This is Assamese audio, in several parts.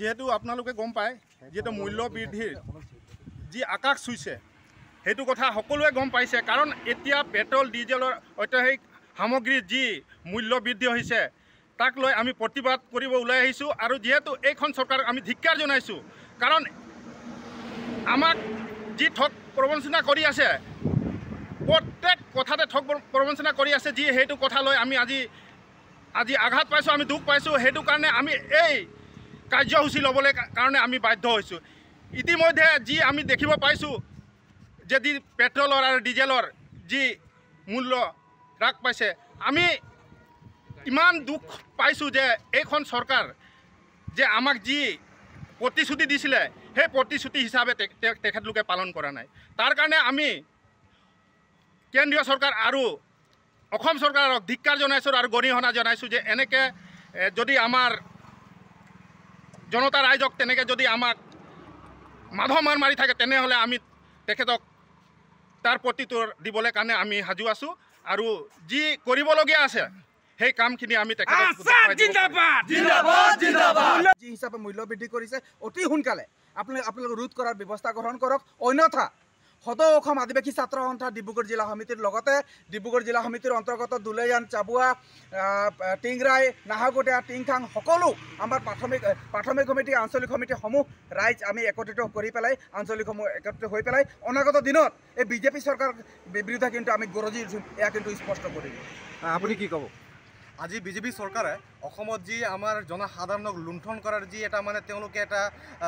যিহেতু আপোনালোকে গম পায় যিহেতু মূল্য বৃদ্ধিৰ যি আকাশ চুইছে সেইটো কথা সকলোৱে গম পাইছে। কাৰণ এতিয়া পেট্ৰল ডিজেলৰ অত্যাধিক সামগ্ৰীৰ যি মূল্য বৃদ্ধি হৈছে তাক লৈ আমি প্ৰতিবাদ কৰিব ওলাই আহিছোঁ। আৰু যিহেতু এইখন চৰকাৰক আমি ধিক্কাৰ জনাইছোঁ কাৰণ আমাক যি ঠগ প্ৰবঞ্চনা কৰি আছে প্ৰত্যেক কথাতে ঠগ প্ৰবঞ্চনা কৰি আছে যি সেইটো কথা লৈ আমি আজি আজি আঘাত পাইছোঁ আমি দুখ পাইছোঁ সেইটো কাৰণে আমি এই কাৰ্যসূচী ল'বলৈ কাৰণে আমি বাধ্য হৈছোঁ। ইতিমধ্যে যি আমি দেখিব পাইছোঁ যে পেট্ৰলৰ আৰু ডিজেলৰ যি মূল্য হ্ৰাস পাইছে আমি ইমান দুখ পাইছোঁ যে এইখন চৰকাৰ যে আমাক যি প্ৰতিশ্ৰুতি দিছিলে সেই প্ৰতিশ্ৰুতি হিচাপে তেখেতলোকে পালন কৰা নাই। তাৰ কাৰণে আমি কেন্দ্ৰীয় চৰকাৰ আৰু অসম চৰকাৰক ধিক্কাৰ জনাইছোঁ আৰু গৰিহণা জনাইছোঁ যে এনেকৈ যদি আমাৰ জনতা ৰাইজক তেনেকৈ যদি আমাক মাধ মাৰ মাৰি থাকে তেনেহ'লে আমি তেখেতক তাৰ প্ৰতিটোৰ দিবলৈ কাৰণে আমি সাজু আছোঁ। আৰু যি কৰিবলগীয়া আছে সেই কামখিনি আমি। যি হিচাপে মূল্য বৃদ্ধি কৰিছে অতি সোনকালে। আপোনালোকে আপোনালোকে ৰোধ কৰাৰ ব্যৱস্থা গ্ৰহণ কৰক। অন্যথা সদৌ অসম আদিবাসী ছাত্ৰ সন্থা ডিব্ৰুগড় জিলা সমিতিৰ লগতে ডিব্ৰুগড় জিলা সমিতিৰ অন্তৰ্গত দুলেয়ান চাবুৱা টিংৰাই নাহৰকটীয়া টিংখাং সকলো আমাৰ প্ৰাথমিক প্ৰাথমিক সমিতি আঞ্চলিক সমিতিসমূহ ৰাইজ আমি একত্ৰিত কৰি পেলাই আঞ্চলিকসমূহ একত্ৰিত হৈ পেলাই অনাগত দিনত এই বিজেপি চৰকাৰ বিৰুদ্ধে কিন্তু আমি গৰজি উঠিম এয়া কিন্তু স্পষ্ট কৰিম আপুনি কি ক'ব? আজি বিজেপি চৰকাৰে অসমত যি আমাৰ জনসাধাৰণক লুণ্ঠন কৰাৰ যি এটা মানে তেওঁলোকে এটা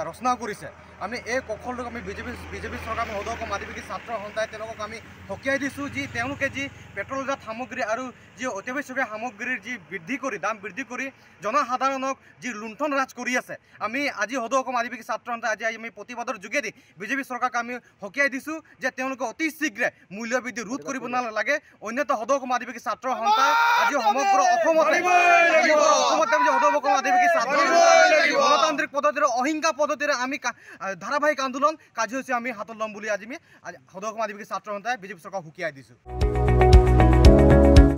ৰচনা কৰিছে আমি এই কৌশলটোক আমি বিজেপি বিজেপি চৰকাৰ সদৌ অসম আদিবাসী ছাত্ৰ সন্থাই তেওঁলোকক আমি সকীয়াই দিছোঁ যি তেওঁলোকে যি পেট্ৰলজাত সামগ্ৰী আৰু যি অত্যাৱশ্যকীয় সামগ্ৰীৰ যি বৃদ্ধি কৰি দাম বৃদ্ধি কৰি জনসাধাৰণক যি লুণ্ঠন ৰাজ কৰি আছে আমি আজি সদৌ অসম আদিবাসী ছাত্ৰ সন্থাই আজি আমি প্ৰতিবাদৰ যোগেদি বিজেপি চৰকাৰক আমি সকীয়াই দিছোঁ যে তেওঁলোকে অতি শীঘ্ৰে মূল্য বৃদ্ধি ৰোধ কৰিব নালাগে অন্যথা সদৌ অসম আদিবাসী ছাত্ৰ সন্থাই আজি সমগ্ৰ অসমতে অসমতে আদিবাসী ছাত্ৰ গণতান্ত্ৰিক পদ্ধতিৰে অহিংসা পদ্ধতিৰে আমি কা- আহ, ধাৰাবাহিক আন্দোলন কাৰ্যসূচী আমি হাতত ল'ম বুলি আজি আমি আজি সদৌ অসম আদিবাসী ছাত্ৰ সন্থাই বিজেপি চৰকাৰক সকীয়াই দিছোঁ।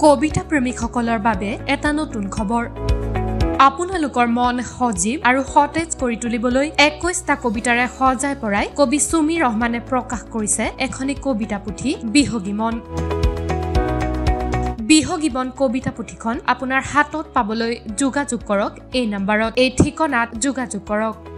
কবিতা প্ৰেমিকসকলৰ বাবে এটা নতুন খবৰ। আপোনালোকৰ মন সজীৱ আৰু সতেজ কৰি তুলিবলৈ একৈশটা কবিতাৰে সজাই পৰাই কবি চুমি ৰহমানে প্ৰকাশ কৰিছে এখনি কবিতা পুথি বিহগী মন। বিহগী বন কবিতা পুথিখন আপোনাৰ হাতত পাবলৈ যোগাযোগ কৰক এই নাম্বাৰত এই ঠিকনাত যোগাযোগ কৰক।